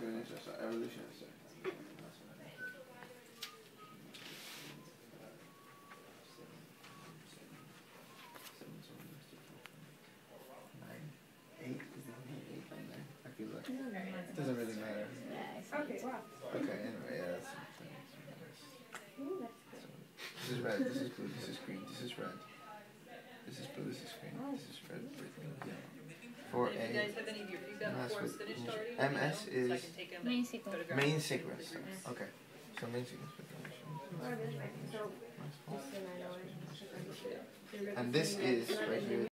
doing it, evolution doesn't really matter. Okay, wow. Okay, anyway, yeah, that's This is red, this is blue, this is green, this is red. This is blue, this is green, this is red, green, feedback MS forms with- finished already, MS let me know, so I is can take them Main sequence. main sequence. Okay, so main sequence preparation. So, just so I know. And this is right here.